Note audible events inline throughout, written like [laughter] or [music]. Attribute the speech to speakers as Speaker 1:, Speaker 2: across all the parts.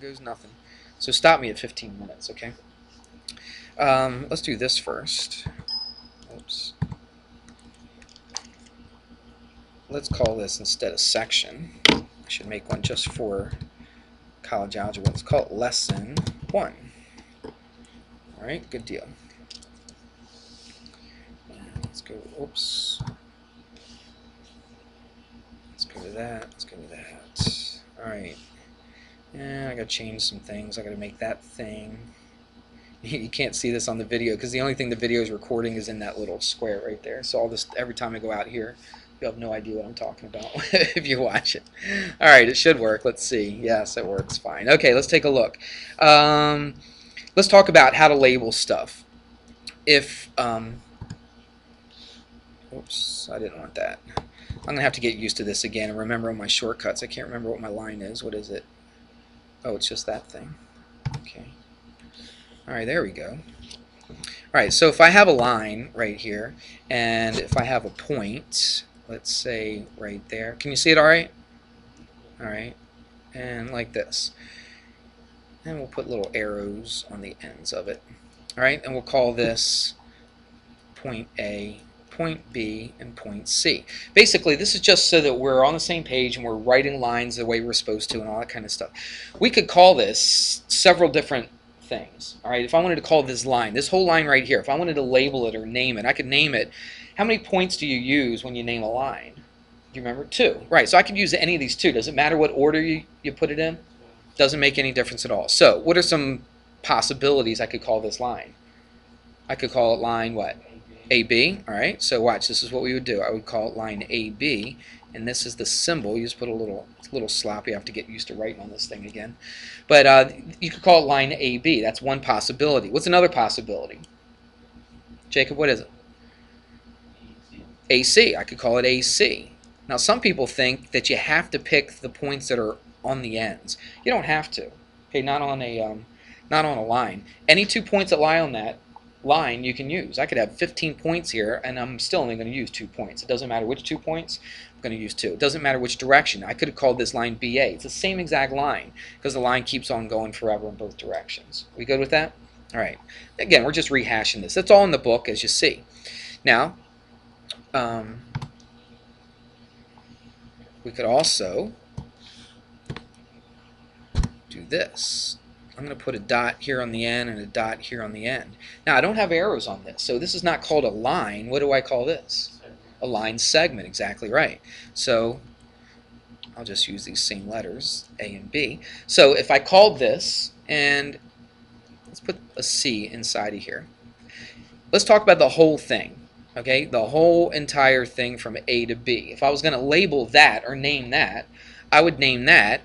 Speaker 1: goes nothing. So stop me at 15 minutes, okay? Um, let's do this first. Oops. Let's call this instead of section. I should make one just for college algebra. Let's call it lesson one. All right, good deal. Let's go. Oops. Let's go to that. Let's go to that. All right. Yeah, I gotta change some things. I gotta make that thing. [laughs] You can't see this on the video because the only thing the video is recording is in that little square right there. So all this every time I go out here, you have no idea what I'm talking about [laughs] if you watch it. All right, it should work. Let's see. Yes, it works fine. Okay, let's take a look. Um, let's talk about how to label stuff. If um, oops, I didn't want that. I'm gonna have to get used to this again and remember my shortcuts. I can't remember what my line is. What is it? Oh, it's just that thing. Okay. All right, there we go. All right, so if I have a line right here, and if I have a point, let's say right there. Can you see it all right? All right, and like this. And we'll put little arrows on the ends of it. All right, and we'll call this point A point B, and point C. Basically, this is just so that we're on the same page and we're writing lines the way we're supposed to and all that kind of stuff. We could call this several different things. All right, if I wanted to call this line, this whole line right here, if I wanted to label it or name it, I could name it. How many points do you use when you name a line? Do you remember? Two. Right, so I could use any of these two. Does it matter what order you, you put it in? Doesn't make any difference at all. So, what are some possibilities I could call this line? I could call it line what? AB, all right? So watch, this is what we would do. I would call it line AB, and this is the symbol. You just put a little, a little sloppy. I have to get used to writing on this thing again. But uh, you could call it line AB. That's one possibility. What's another possibility? Jacob, what is it? AC. I could call it AC. Now, some people think that you have to pick the points that are on the ends. You don't have to. Okay, not on a um, not on a line. Any two points that lie on that line you can use. I could have 15 points here and I'm still only going to use two points. It doesn't matter which two points, I'm going to use two. It doesn't matter which direction. I could have called this line BA. It's the same exact line because the line keeps on going forever in both directions. We good with that? All right. Again, we're just rehashing this. That's all in the book as you see. Now, um, we could also do this. I'm going to put a dot here on the end and a dot here on the end. Now, I don't have arrows on this, so this is not called a line. What do I call this? A line segment, exactly right. So I'll just use these same letters, A and B. So if I called this, and let's put a C inside of here. Let's talk about the whole thing, okay? The whole entire thing from A to B. If I was going to label that or name that, I would name that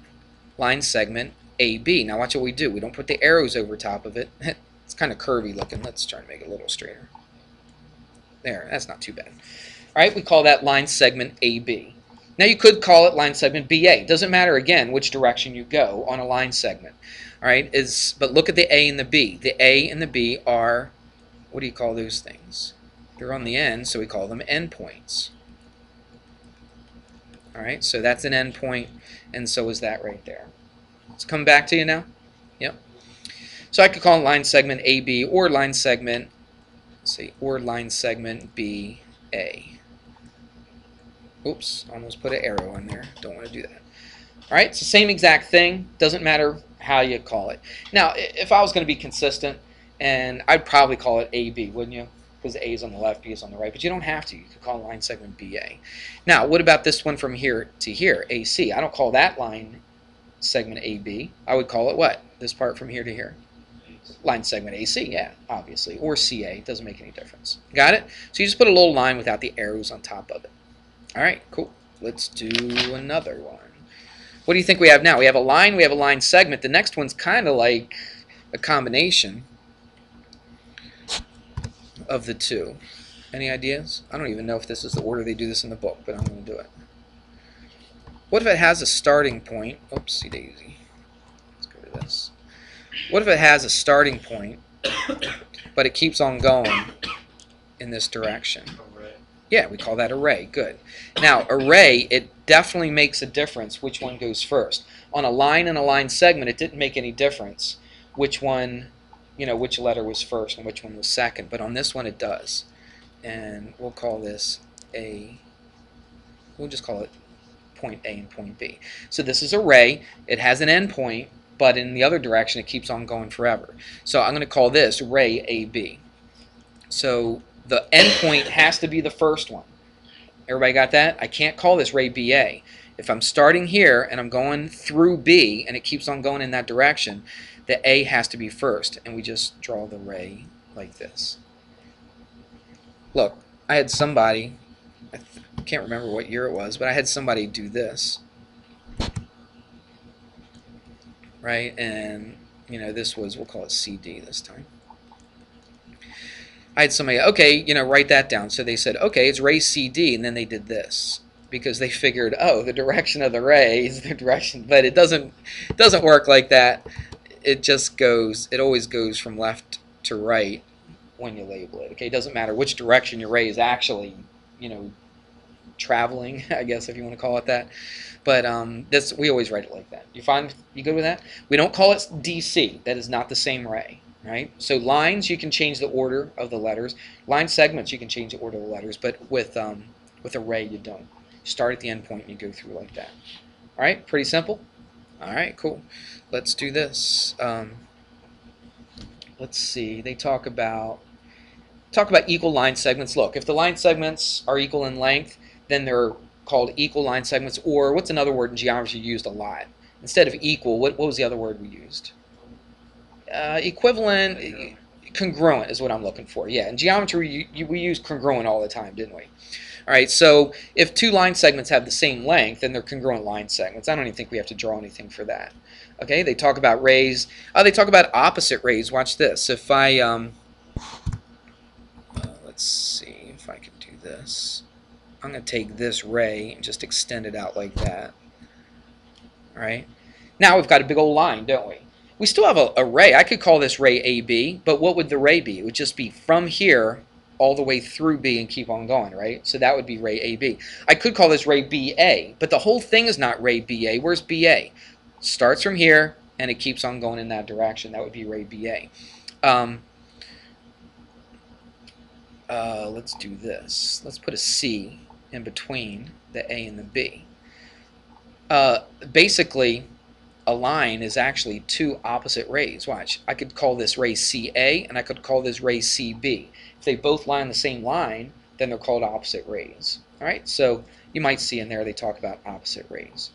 Speaker 1: line segment AB. Now watch what we do. We don't put the arrows over top of it. [laughs] it's kind of curvy looking. Let's try to make it a little straighter. There, that's not too bad. All right, we call that line segment AB. Now you could call it line segment BA. Doesn't matter again which direction you go on a line segment. All right, is but look at the A and the B. The A and the B are what do you call those things? They're on the end, so we call them endpoints. All right, so that's an endpoint, and so is that right there. It's come back to you now? Yep. So I could call line segment AB or line segment, see, or line segment BA. Oops, almost put an arrow in there. Don't want to do that. All right, it's the same exact thing. Doesn't matter how you call it. Now, if I was going to be consistent, and I'd probably call it AB, wouldn't you? Because A is on the left, B is on the right. But you don't have to. You could call line segment BA. Now, what about this one from here to here, AC? I don't call that line segment AB. I would call it what? This part from here to here. Line segment AC, yeah, obviously. Or CA, doesn't make any difference. Got it? So you just put a little line without the arrows on top of it. All right, cool. Let's do another one. What do you think we have now? We have a line, we have a line segment. The next one's kind of like a combination of the two. Any ideas? I don't even know if this is the order they do this in the book, but I'm going to do it. What if it has a starting point? Oopsie daisy. Let's go to this. What if it has a starting point, but it keeps on going in this direction? Yeah, we call that array. Good. Now, array, it definitely makes a difference which one goes first. on a line and a line segment, it didn't make any difference which one, you know, which letter was first and which one was second. But on this one, it does. And we'll call this A, we'll just call it point A and point B. So this is a ray. It has an endpoint, but in the other direction, it keeps on going forever. So I'm going to call this ray AB. So the endpoint has to be the first one. Everybody got that? I can't call this ray BA. If I'm starting here and I'm going through B and it keeps on going in that direction, the A has to be first. And we just draw the ray like this. Look, I had somebody, can't remember what year it was, but I had somebody do this. Right? And, you know, this was, we'll call it CD this time. I had somebody, okay, you know, write that down. So they said, okay, it's ray CD, and then they did this because they figured, oh, the direction of the ray is the direction, but it doesn't doesn't work like that. It just goes, it always goes from left to right when you label it. Okay, it doesn't matter which direction your ray is actually, you know, traveling, [laughs] I guess if you want to call it that. But um, this we always write it like that. You find you good with that? We don't call it DC. That is not the same ray right? So lines, you can change the order of the letters. Line segments, you can change the order of the letters, but with um, with array, you don't. start at the end point and you go through like that. All right, pretty simple. All right, cool. Let's do this. Um, let's see. They talk about talk about equal line segments. Look, if the line segments are equal in length, then they're called equal line segments. Or what's another word in geometry used a lot? Instead of equal, what, what was the other word we used? uh, equivalent, congruent is what I'm looking for. Yeah, in geometry you, you, we use congruent all the time, didn't we? All right, so if two line segments have the same length, then they're congruent line segments. I don't even think we have to draw anything for that. Okay, they talk about rays. Uh, they talk about opposite rays. Watch this. If I, um, uh, let's see if I can do this. I'm going to take this ray and just extend it out like that. All right. Now we've got a big old line, don't we? We still have a, a ray. I could call this ray AB, but what would the ray be? It would just be from here all the way through B and keep on going, right? So that would be ray AB. I could call this ray BA, but the whole thing is not ray BA. Where's BA? Starts from here, and it keeps on going in that direction. That would be ray BA. Um, uh, let's do this. Let's put a C in between the A and the B. Uh, basically, a line is actually two opposite rays. Watch, I could call this ray CA and I could call this ray CB. If they both lie on the same line, then they're called opposite rays. All right, so you might see in there they talk about opposite rays.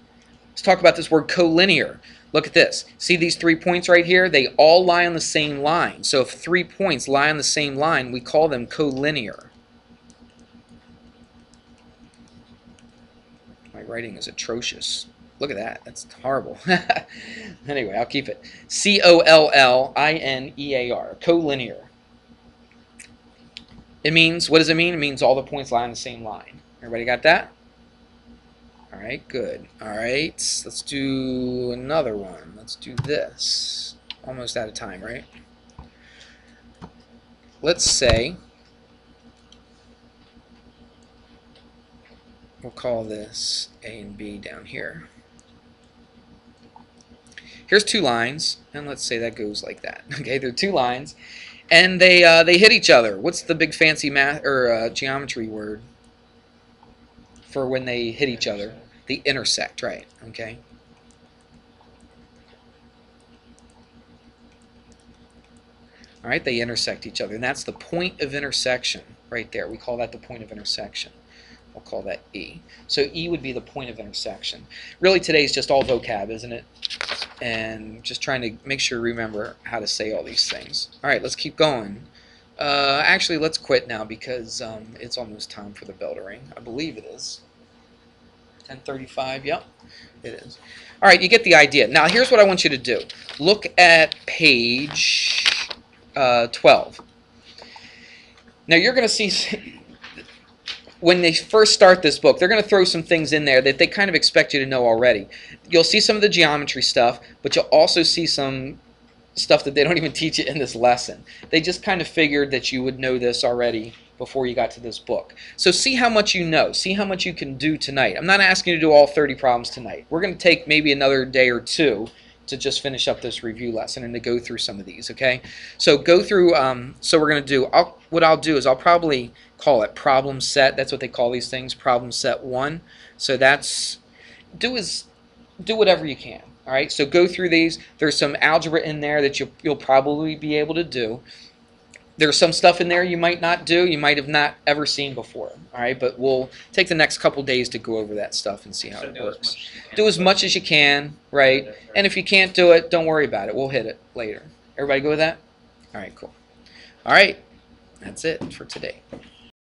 Speaker 1: Let's talk about this word collinear. Look at this. See these three points right here? They all lie on the same line. So if three points lie on the same line, we call them collinear. My writing is atrocious. Look at that. That's horrible. [laughs] anyway, I'll keep it. C-O-L-L-I-N-E-A-R. Collinear. It means, what does it mean? It means all the points lie on the same line. Everybody got that? All right, good. All right, let's do another one. Let's do this. Almost out of time, right? Let's say we'll call this A and B down here. Here's two lines, and let's say that goes like that. [laughs] Okay, there are two lines, and they uh, they hit each other. What's the big fancy math or uh, geometry word for when they hit each other? The intersect, right? Okay. All right, they intersect each other, and that's the point of intersection right there. We call that the point of intersection. We'll call that E. So E would be the point of intersection. Really today is just all vocab, isn't it? And just trying to make sure remember how to say all these things. All right, let's keep going. Uh, actually, let's quit now because um, it's almost time for the bell to ring. I believe it is. 1035, yep, it is. All right, you get the idea. Now, here's what I want you to do. Look at page uh, 12. Now, you're going to see when they first start this book, they're going to throw some things in there that they kind of expect you to know already. You'll see some of the geometry stuff, but you'll also see some stuff that they don't even teach you in this lesson. They just kind of figured that you would know this already before you got to this book. So see how much you know. See how much you can do tonight. I'm not asking you to do all 30 problems tonight. We're going to take maybe another day or two to just finish up this review lesson and to go through some of these, okay? So go through, um, so we're going to do, I'll, what I'll do is I'll probably call it problem set. That's what they call these things, problem set one. So that's, do is, do whatever you can, all right? So go through these. There's some algebra in there that you'll, you'll probably be able to do. There's some stuff in there you might not do you might have not ever seen before all right? But we'll take the next couple days to go over that stuff and see how
Speaker 2: So
Speaker 1: it
Speaker 2: do
Speaker 1: works.
Speaker 2: as
Speaker 1: do as much as you can right. And if you can't do it don't worry about it. We'll hit it later. Everybody go with that? All right cool. All right that's it for today